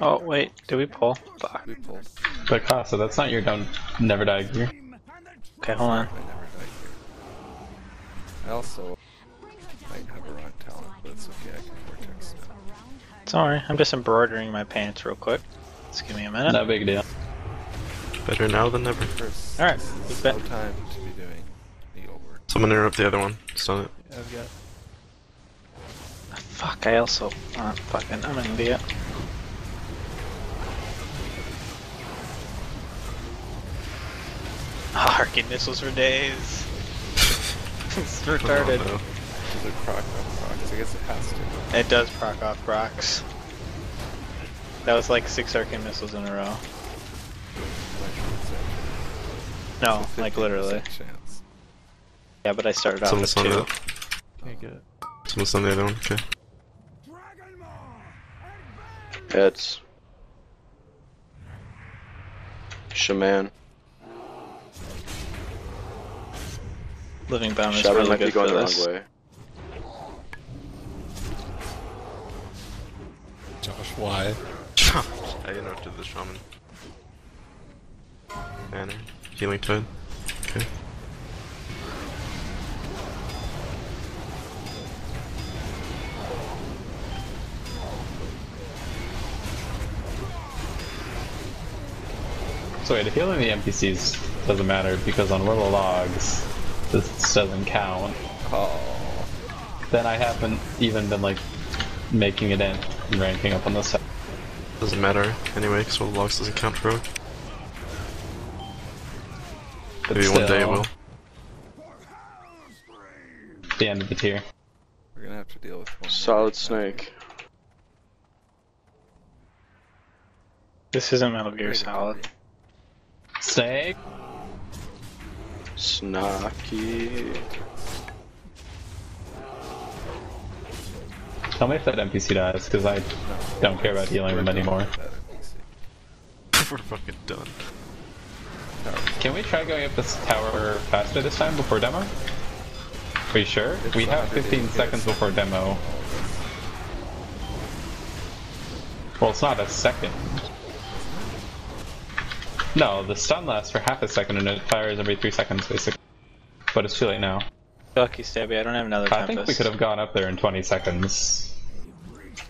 Oh wait, did we pull? Fuck. We pulled. But Casa, that's not your don't never die gear. Okay, hold on. I never died here. I also might have a run talent, but it's okay. I can vortex now. Sorry, I'm just embroidering my pants real quick. Just give me a minute. No big deal. Better now than never. Alright, this is we no time to be doing needle work. Someone interrupt the other one. Stun it. I've got. Fuck, I also. Uh, fucking, I'm an idiot. Arcane missiles for days. it's retarded. Oh, no. Does it proc on procs? I guess it has to. It does proc off procs. That was like six arcane missiles in a row. No, like literally. Chance. Yeah, but I started off Someone with two. it. Can't get it. Someone stun the other one. Okay. Heads. Shaman. Living Bound is Shaman really might be good for going the this. wrong way. Josh, why? I interrupted the shaman. Banner. Healing tide. Okay. So wait, healing the NPCs doesn't matter because on World of Logs, this doesn't count. Oh, Then I haven't even been like making it in and ranking up on the side. Doesn't matter anyway, because all the logs doesn't count for it. But Maybe one day it will. The end of the tier. we're gonna have to deal with one. Solid right snake. This isn't Metal Gear Solid. Snake. Snacky. Tell me if that NPC dies, because I don't care about healing them anymore. with that NPC. We're fucking done. Can we try going up this tower faster this time before demo? Are you sure? It's we have 15 seconds before demo. Well, it's not a second. No, the stun lasts for half a second and it fires every three seconds, basically. But it's too late now. Lucky Stabby, I don't have another I Tempest. think we could have gone up there in 20 seconds.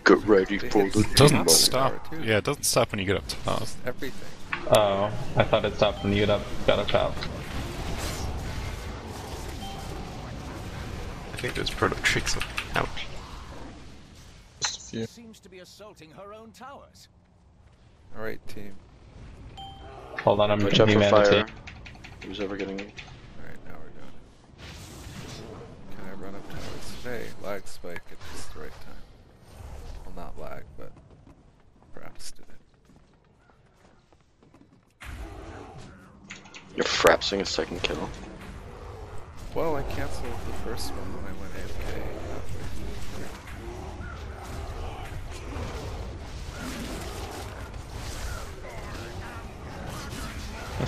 Get ready for the It doesn't demo. stop. Yeah, it doesn't stop when you get up top. Everything. Oh, I thought it stopped when you get up, got up top. I think there's proto tricks. Ouch. Just a few. Seems to be assaulting her own towers. All right, team. Hold on, I'm Watch out for humanity. fire. Who's ever getting All right, now we're doing. Can I run up towers today? Lag spike at just the right time. Well, not lag, but perhaps did it. You're frapsing a second kill. Well, I canceled the first one when I went AFK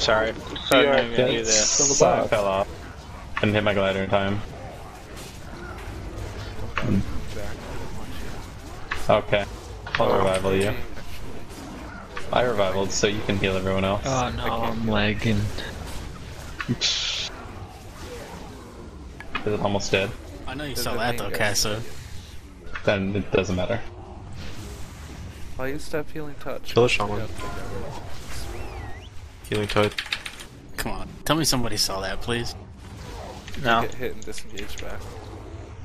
sorry. Sorry, I'm not gonna do Yes, this. I fell off. Didn't hit my glider in time. Okay. I'll revival you. I revivaled so you can heal everyone else. Oh no, I'm lagging. Is it almost dead? I know you There's saw that though, guy. Casa. Then it doesn't matter. I used to have healing touch. Kill a I shaman. Healing tide. Come on, tell me somebody saw that, please. No. Get hit and disengage back.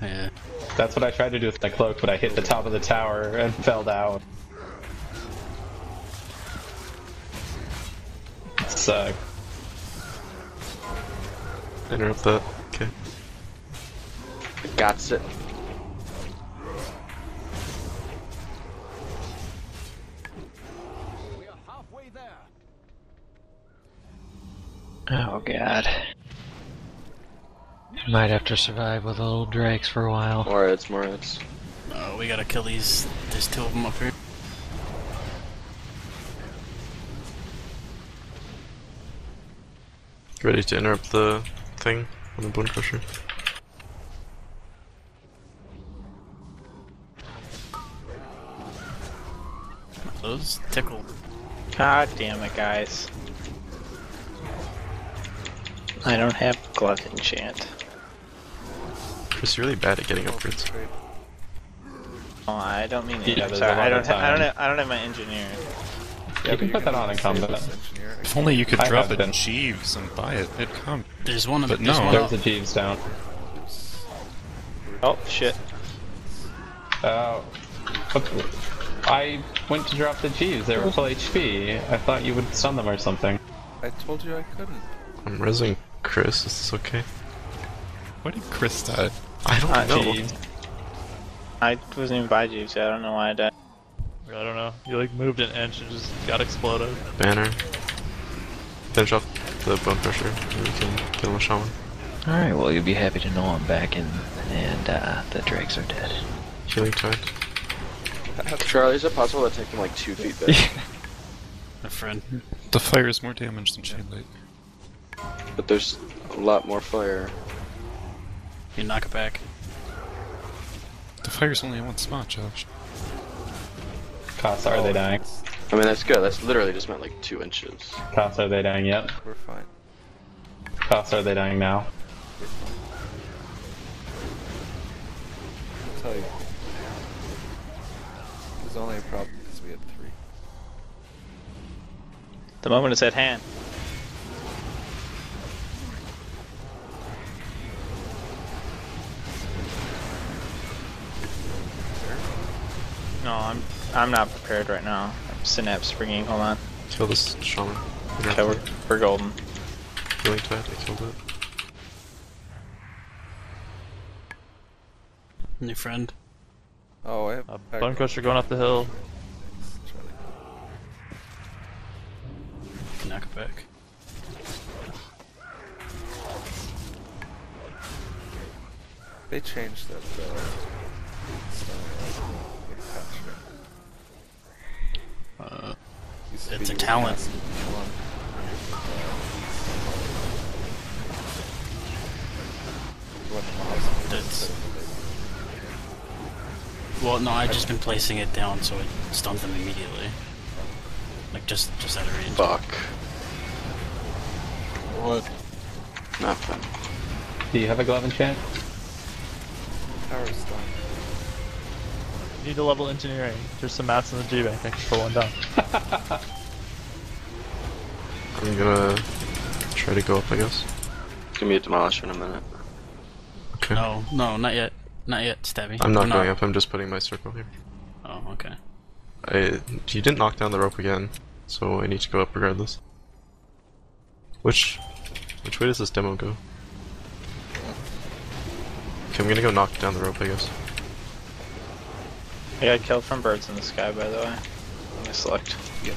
Yeah. That's what I tried to do with my cloak, but I hit the top of the tower and fell down. Suck. Interrupt that. Okay. Got it. Oh god. Might have to survive with a little drakes for a while. Moritz, Moritz. Oh, we gotta kill these. There's two of them up here. Ready to interrupt the thing on the bone crusher. Those tickle. God damn it, guys. I don't have glove enchant. Chris, you're really bad at getting Oh, upgrades. Oh, I don't mean it. Yeah, I'm sorry. I don't. I don't. Have, I don't have my engineer. Yeah, you can put that on in combat. engineer. If only you could I drop have it in Jeeves and buy it. It'd come. There's one of But there's no. one There's of- a Jeeves down. Oh shit. Uh, what- I went to drop the Jeeves. They were full HP. I thought you would stun them or something. I told you I couldn't. I'm resing Chris. Is this okay? Why did Chris die? I don't Uh, know. Jeeves. I wasn't even by Jeeves. yet. I don't know why I died. I don't know. You like moved an inch and just got exploded. Banner. Finish off the bone crusher. and we can kill the shaman. Alright, well, you'll be happy to know I'm back in, and uh, the drakes are dead. Healing tide. Charlie, is it possible to take him like two feet back? a friend. The fire is more damage than chain light. But there's a lot more fire. You knock it back. The fire's only in one spot, Josh. Costs, are they dying? I mean, that's good. That's literally just meant like two inches. Costs, are they dying yet? We're fine. Costs, are they dying now? I'll tell you. There's only a problem because we had three. The moment is at hand. No, I'm. I'm not prepared right now. Synapse springing. Hold on. Kill this shaman. Okay, we're, we're golden. Healing tide. I killed it. New friend. Oh, I have. Back- bone crusher going up the hill. Thanks, Charlie. You knock it back. They changed that. Uh, stuff. They patched it. Uh, It's a talent. cast one, one mouse That's- well, no, I've just been placing it down so it stuns them immediately. Like just just out of range. Fuck. What? Nothing. Do you have a glove enchant? the Power stone. You need to level engineering. There's some mats in the G bank. I can pull one down. I'm gonna try to go up, I guess. It's gonna be a demolisher in a minute. Okay. No, no, not yet. Not yet, Stabby. I'm not We're going up. I'm just putting my circle here. Oh, okay. I you didn't knock down the rope again, so I need to go up regardless. Which which way does this demo go? Okay, I'm gonna go knock down the rope, I guess. I got killed from birds in the sky, by the way. I select. Yep.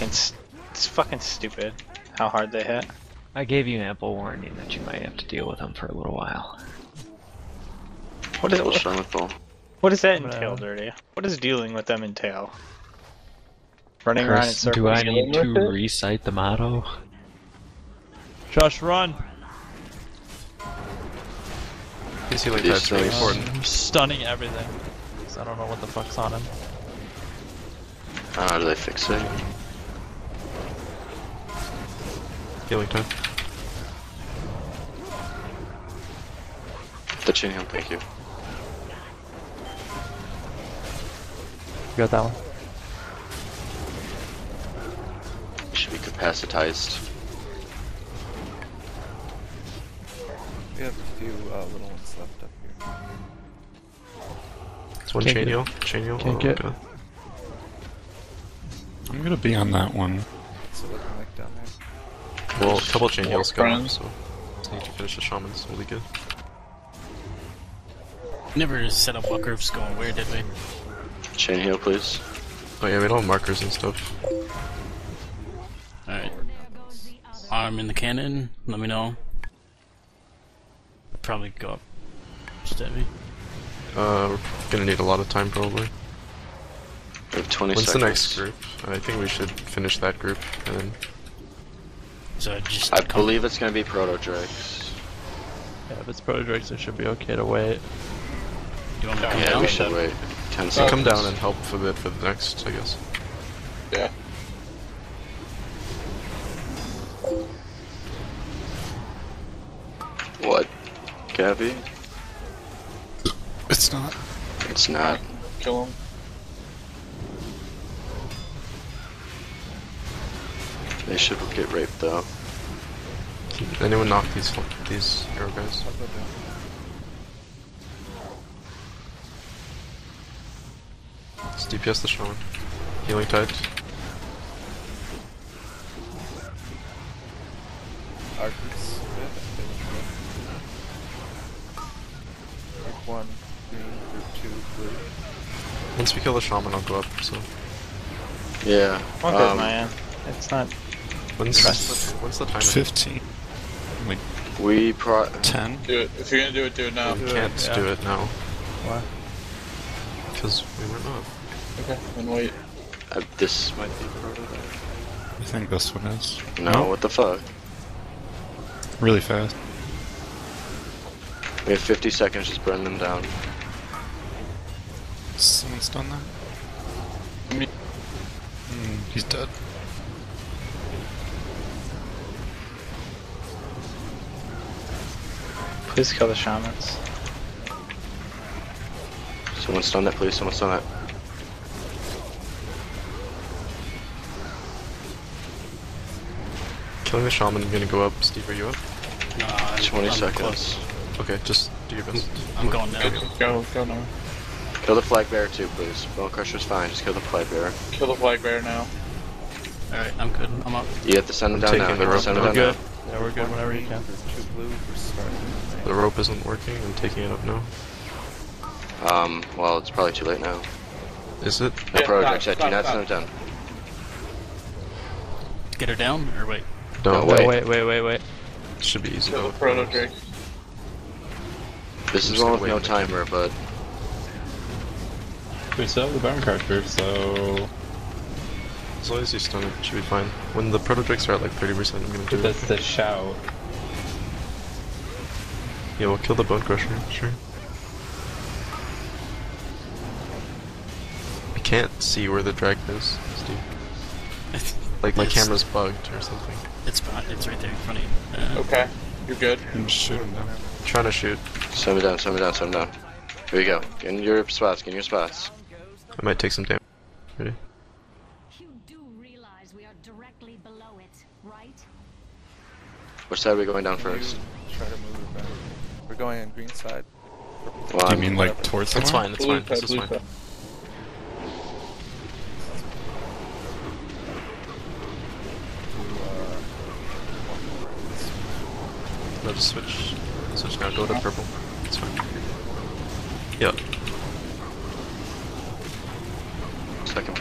It's it's fucking stupid how hard they hit. I gave you ample warning that you might have to deal with them for a little while. What is Double what, Shaman Fall. what does that I'm gonna- entail, Dirty? What does dealing with them entail? Running around in circles. do I need to recite the motto? Josh, run! His healing These tide's really important. I'm stunning everything. 'Cause I don't know what the fuck's on him. How do they fix it? Healing tide. The chain heal, thank you. You got that one. Should be capacitized. We have a few uh, little ones left up here. It's one Can't chain get it. heal. Chain heal. Can't oh, get- God. I'm gonna be on that one. What's it looking like down there? Well, a couple chain heals coming so just need to finish the shamans. We'll be good. Never set up what groups going where, did we? Chain heal, please. Oh yeah, we don't have markers and stuff. Alright. Arm in the cannon, let me know. Probably go up. Stabby. Uh, we're gonna need a lot of time probably. We have 20 When's the next group? I think we should finish that group and then So just I come- believe it's gonna be Proto Drakes. Yeah, if it's Proto Drakes, it should be okay to wait. you want me to Yeah, down? we should wait. 10 seconds. come down and help a bit for the next, I guess. Yeah. What? Gabby? It's not. It's not. Kill him. They should get raped though. Anyone knock these these hero guys? I'll. It's DPS the shaman. Healing tide. Once we kill the shaman, I'll go up. So Yeah. One good, um, man. It's not. when's the, when's the timer? 15. Wait, We pro. 10? Do it. If you're gonna do it, do it now. We Do can't yeah. do it now Why? because we went up. Okay. Then wait. Uh, this might be prototype. I think this one is. No, No? what the fuck? Really fast. We have 50 seconds, just burn them down. Someone's done that? Me. Hmm, he's dead. Please kill the shamans. Someone stun that, please. Someone stun that. Killing the shaman, I'm gonna go up. Steve, are you up? No, I'm, 20 I'm seconds. close. Okay, just do your best. I'm going Go, now. go, go now. Kill the flag bearer too, please. Bone crusher's fine. Just kill the flag bearer. Kill the flag bearer now. Alright, I'm good. I'm up. You have to send him down now. You the have to rope send him down We're good. now. Yeah, we're good whenever you can. Group two blue, we're starting. The rope isn't working. I'm taking it up now. Um, well, it's probably too late now. Is it? No Yeah, prototype stop, yet. Do not stop, send him down. Get her down, or wait? No, No, No, Wait. wait, wait, wait, wait. Should be easy. Kill though. the proto Drake. This I'm is just one with no wait and make timer, but We still have the Bone Crusher, so As long as you stun it, it should be fine. When the proto drakes are at like 30%, I'm gonna do it. that's the shout. Yeah, we'll kill the bone crusher, sure. I can't see where the dragon is, Steve. Like my camera's bugged or something. It's behind- it's right there in front of you. Uh, Okay. You're good. And shoot him down. trying to shoot. send me down. Send me down. Send me down. Here you go. Get in your spots. Get in your spots. I might take some damage. Ready? You do realize we are directly below it, right? Which side are we going down first? Try to move it back. We're going on green side. Well, Do you I'm- mean like towards That's someone? fine, that's Blue fine, this side, is fine. side. To, uh, No, just switch. Switch now, go to purple. It's fine. Yep.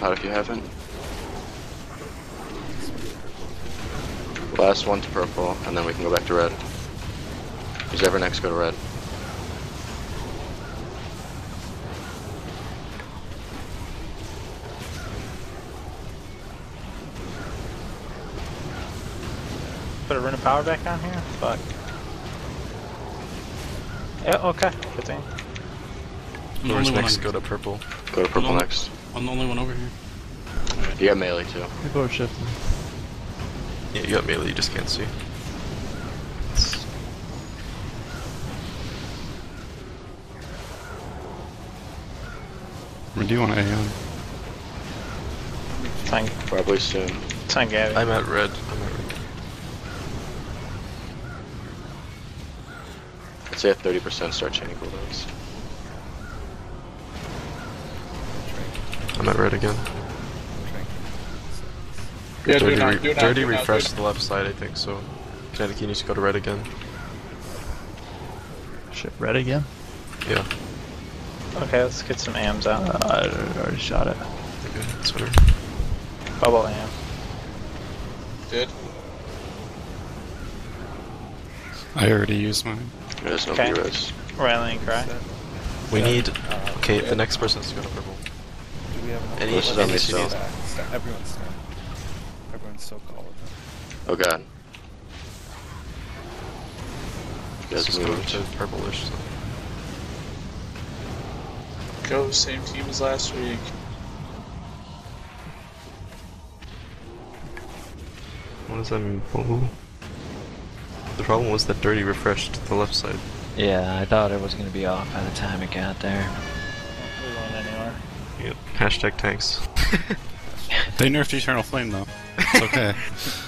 Second pot if you haven't. Last one to purple, and then we can go back to red. Who's ever next, go to red. Put a rune of power back down here? Fuck. Yeah, okay. Good thing. I'm Whoever's next, go to purple. Go to purple No. next. I'm the only one over here. You got melee too. People are shifting. Yeah, you got melee, you just can't see. When do you want to AM? Time, Probably soon. time Gabby. I'm at red. I'm at red. I'd say at 30% start chaining cooldowns. I'm at red again. Yeah, do dirty it now, re- do it dirty do it refresh the left side, I think, so Kinetic you need to go to red again. Shit, red again? Yeah, Okay, let's get some AMs out. Uh, I already shot it. okay, that's better. Bubble AM. Did. I already used mine. There's no Okay. B-res. Rallying cry. We Yeah. need. Okay, yeah. the next person's to go to purple. Do we have enough? Is on me still. Sta- Everyone's stand. Everyone's so cold. Oh god. You Let's guys just moved. to purplish. So. Go, same team as last week. What does that mean? Whoa. The problem was that Dirty refreshed the left side. Yeah, I thought it was gonna be off by the time it got there. We won't anywhere. Yep. Hashtag tanks. They nerfed Eternal Flame though. It's okay.